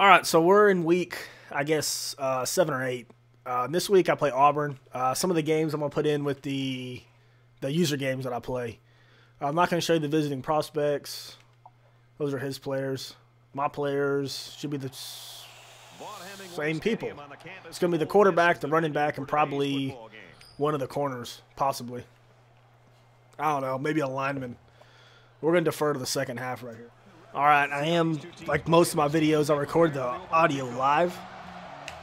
All right, so we're in week, I guess, uh, seven or eight. Uh, this week I play Auburn. Uh, some of the games I'm gonna put in with the the user games that I play. I'm not gonna show you the visiting prospects. Those are his players. My players should be the same people. It's gonna be the quarterback, the running back, and probably one of the corners, possibly. I don't know, maybe a lineman. We're gonna defer to the second half right here. All right, I am like most of my videos. I record the audio live,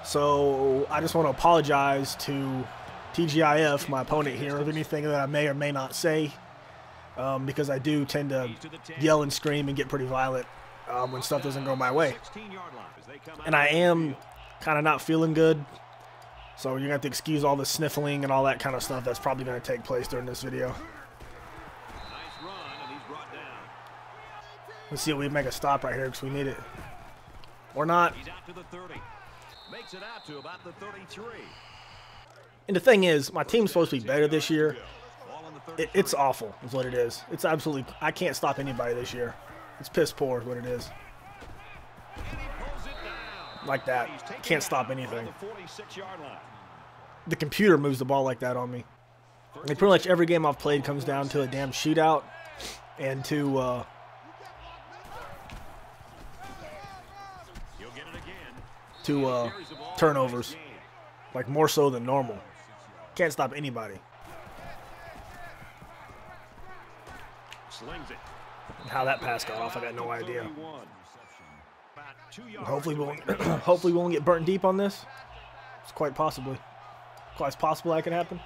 so I just want to apologize to TGIF, my opponent here, of anything that I may or may not say, um, because I do tend to yell and scream and get pretty violent um, when stuff doesn't go my way. And I am kind of not feeling good, so you're gonna have to excuse all the sniffling and all that kind of stuff that's probably gonna take place during this video. Let's see if we make a stop right here because we need it. Or not. He's out to the 30. Makes it out to about the 33. And the thing is, my team's supposed to be better this year. It, it's awful, is what it is. It's absolutely. I can't stop anybody this year. It's piss poor, is what it is. Like that. Can't stop anything. The computer moves the ball like that on me. I mean, pretty much every game I've played comes down to a damn shootout and to uh, to uh, turnovers, like more so than normal. Can't stop anybody. How that pass got off, I got no idea. Hopefully, we won't, hopefully we won't get burnt deep on this. It's quite possibly, quite possible that can happen.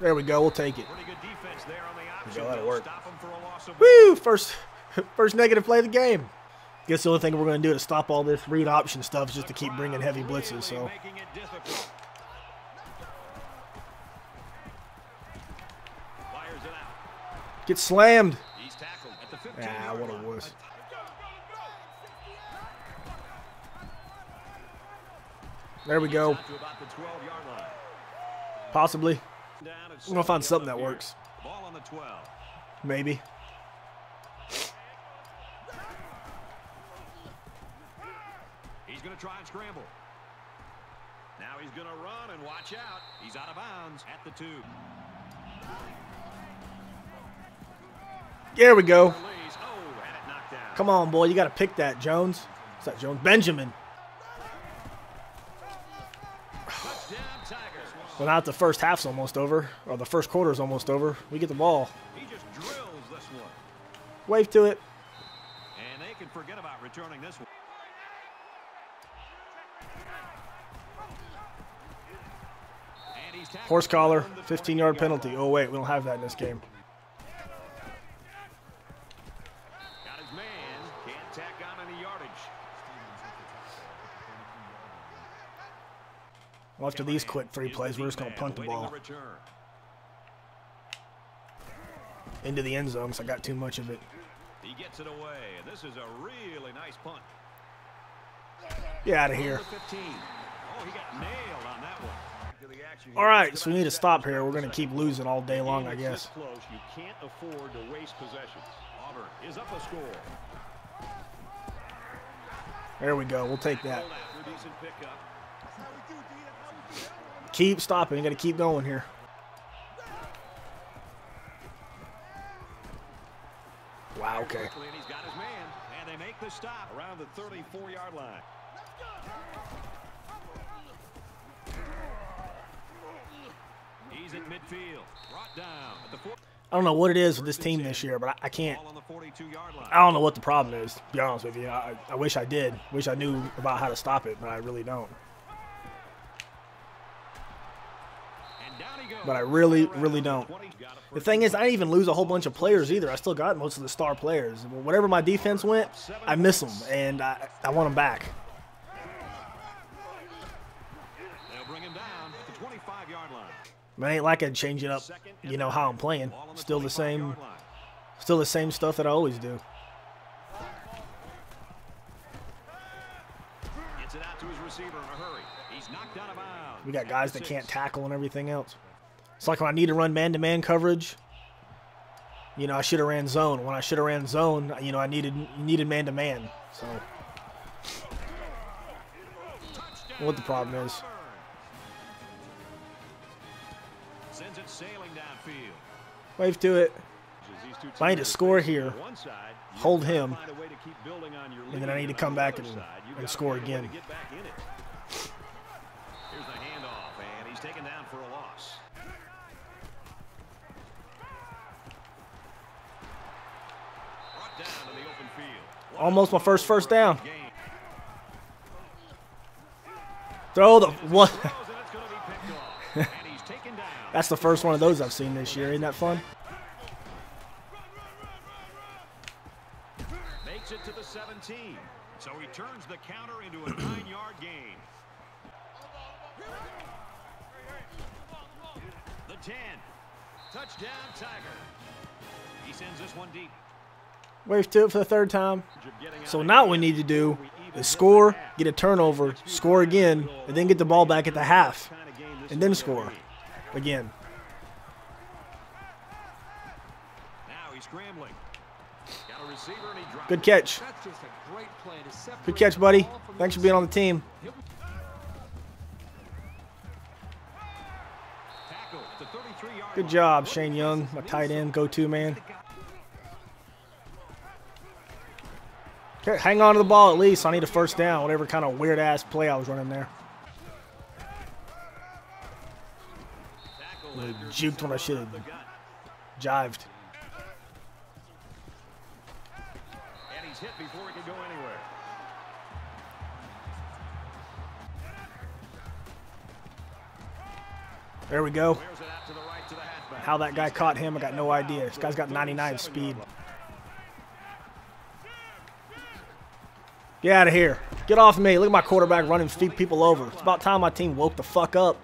There we go. We'll take it. There go. That'll work. Woo! First First negative play of the game. Guess the only thing we're going to do to stop all this read option stuff is just to keep bringing heavy blitzes. So. Get slammed. Ah, what a wuss. There we go. Possibly. I'm going to find something that works. Maybe. Going to try and scramble. Now he's going to run and watch out. He's out of bounds at the two. There we go. Oh, Come on, boy. You got to pick that, Jones. What's that, Jones? Benjamin. Well, now the first half's almost over, or the first quarter's almost over. We get the ball. Wave to it. And they can forget about returning this one. Horse collar, 15 yard penalty. Oh, wait, we don't have that in this game. Well, after these quick three plays, we're just going to punt the ball. Into the end zone, so I got too much of it. He gets it away, and this is a really nice punt. Get out of here. All right, so we need to stop here. We're going to keep losing all day long, I guess. You can't afford to waste possessions. Auburn is up a score. There we go. We'll take that. Keep stopping. You got to keep going here. Wow, okay. He's got his man, and they make the stop around the 34-yard line. He's at midfield. Brought down at the I don't know what it is with this team this year, but I, I can't. I don't know what the problem is. To be honest with you, I, I wish I did. Wish I knew about how to stop it, but I really don't. But I really, really don't. The thing is, I didn't even lose a whole bunch of players either. I still got most of the star players. Whatever my defense went, I miss them, and I, I want them back. But ain't like I'd change it up, you know, how I'm playing. Still the same, still the same stuff that I always do. We got guys that can't tackle and everything else. It's like when I need to run man-to-man -man coverage, You know, I should have ran zone. When I should have ran zone, you know, I needed needed man to man. So, what the problem is? Wave to it. If I need to score here, hold him, and then I need to come back and- and score again. Here's handoff, and he's taken down for a loss. Almost my first first down. Throw the what? Throws, and it's going to be picked off. And he's taken down. That's the first one of those I've seen this year. Isn't that fun? Makes it to the 17. So he turns the counter into a nine-yard gain. The 10. Touchdown, Tiger. He sends this one deep. Wave to it for the third time. So now what we need to do is score, get a turnover, score again, and then get the ball back at the half, Kind of game this and then score. Again. Now he's scrambling. Got a receiver and he drops Good catch. That's just a great play to Good catch, buddy. Thanks for being on the team. Tackle at the 33-yard Good job, Shane Young, my tight end, go-to man. Okay, hang on to the ball at least. I need a first down, whatever kind of weird ass play I was running there. I juked when I should have jived. And he's hit before he can go anywhere. There we go. Wears it out to the right to the halfback. How that guy caught him, I got no idea. This guy's got 99 speed. Get out of here. Get off me. Look at my quarterback running feet people over. It's about time my team woke the fuck up.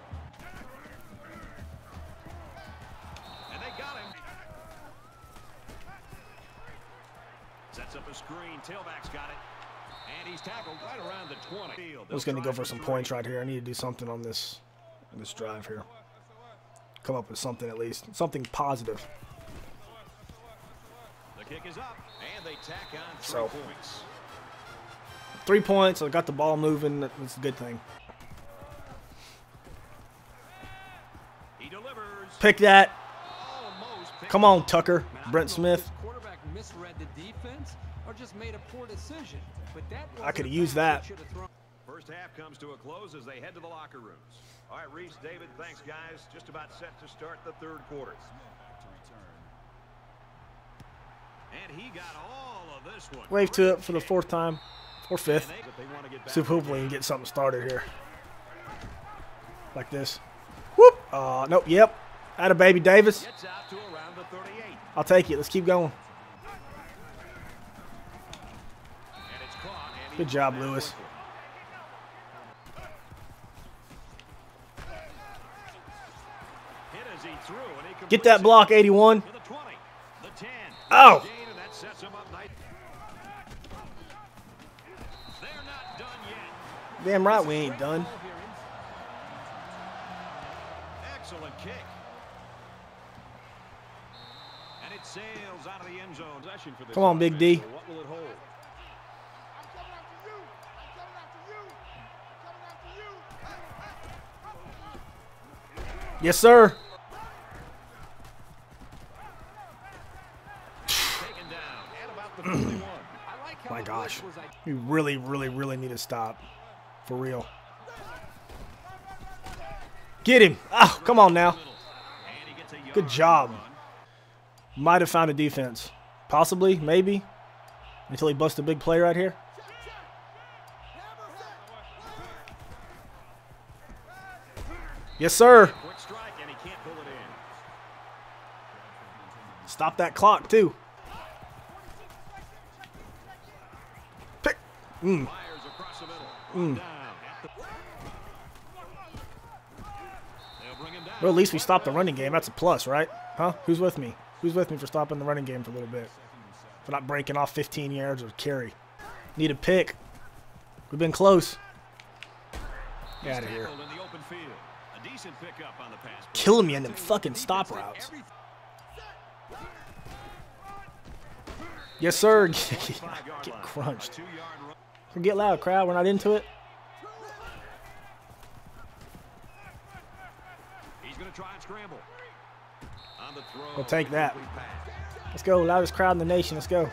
20. Was going to go for some points right here. I need to do something on this, on this drive here. Come up with something at least. Something positive. The kick is up. And they tack on three So. points. Three points. I got the ball moving. That's a good thing. He delivers. Pick that. Come on. Tucker. Brent Smith. Quarterback misread the defense or just made a poor decision. But that I coulda wasn't a used that. Should have thrown. First half comes to a close as they head to the locker rooms. All right, Reese, David, thanks, guys. Just about set to start the third quarter. And he got all of this one. Wave to it for the fourth time. Or fifth. And they- if they wanna See if hopefully we can get something started here. Like this. Whoop. Uh, nope. Yep. Out of baby Davis. Gets out to around the 38. I'll take it. Let's keep going. And it's caught. And Good job, Lewis. Get that block, 81. to the 20, the 10. Oh. Gain, and that sets him up nice. They're not done yet. Damn right we ain't done. Ball here inside. Excellent kick. And it sails out of the end zone. Possession for this Come on, Big D. Yes, so What will it hold? I'm coming after you. I'm coming after you. I'm coming after you. Yes, sir. Taken down at about the 41. I like how My the gosh. We really, really, really need to stop. For real. Get him. Oh, come on now. Good job. Might have found a defense. Possibly, maybe. Until he busts a big play right here. Yes, sir. Stop that clock, too. Him down. Well, at least we stopped the running game. That's a plus, right? Huh? Who's with me? Who's with me for stopping the running game for a little bit? For not breaking off 15 yards or carry. Need a pick. We've been close. Get out of here. Killing me in them fucking stop routes. Yes, sir. Get crunched. A two-yard run. Get loud, crowd. We're not into it. He's going to try and scramble. On the throw. We'll take that. Let's go. Loudest crowd in the nation. Let's go.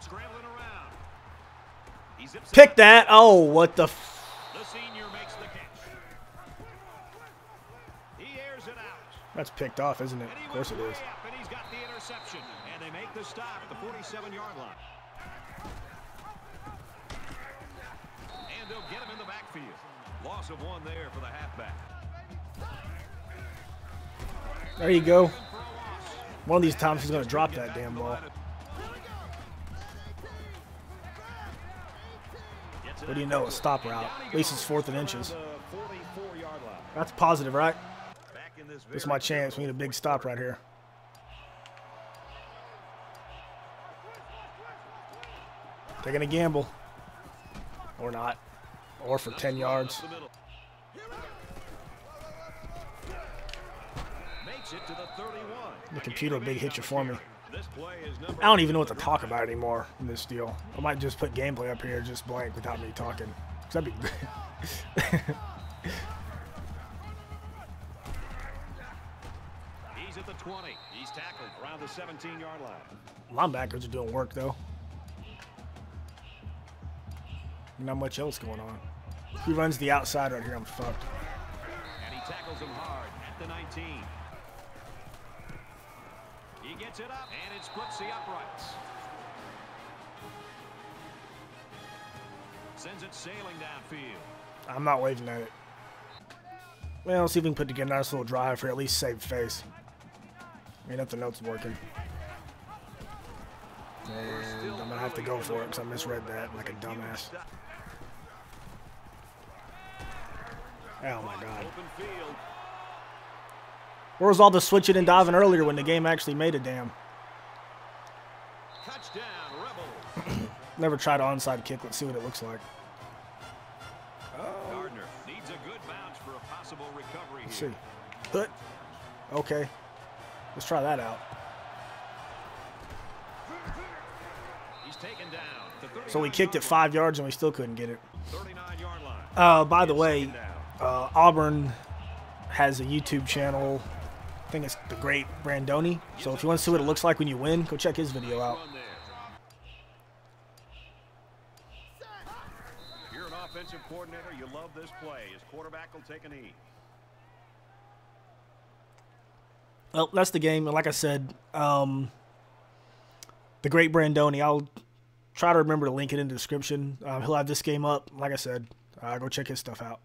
Scrambling around. He zips Pick that. Oh, what the. F- The senior makes the catch. He airs it out. That's picked off, isn't it? Of course it is. way up, and he's got the interception. And they make the stop at the 47-yard line. And they'll get him in the backfield. Loss of one there for the halfback. There you go. For a loss. One of these times he's going to drop that damn ball. What do you know? A stop route. At least it's fourth and inches. That's positive, right? This is my chance. We need a big stop right here. Taking a gamble. Or not. Or for 10 yards. The computer will big hit you for me. I don't even know what to talk about anymore in this deal. I might just put gameplay up here just blank without me talking. 'Cause that'd be He's at the 20. He's tackled around the 17-yard line. Linebackers are doing work though. Not much else going on. If he runs the outside right here, I'm fucked. And he tackles him hard at the 19. He gets it up, and it splits the uprights. Sends it sailing downfield. I'm not waving at it. Well, let's see if we can put together a nice little drive for at least save face. Ain't nothing else working. And I'm gonna have to go for it because I misread that like a dumbass. Oh my god. Where was all the switching and diving earlier when the game actually made a damn? Never tried an onside kick. Let's see what it looks like. Gardner needs a good bounce for a possible recovery Let's see. Put. Okay. Let's try that out. He's taken down. So we kicked it five yards and we still couldn't get it. line. 39-yard line. Uh, by the way. Uh, Auburn has a YouTube channel. I think it's the Great Brandoni. So if you want to see what it looks like when you win, go check his video out. Run there. If you're an offensive coordinator, you love this play. His quarterback will take a knee. Well, that's the game. And like I said, um, the Great Brandoni. I'll try to remember to link it in the description. Um, he'll have this game up. Like I said, uh, go check his stuff out.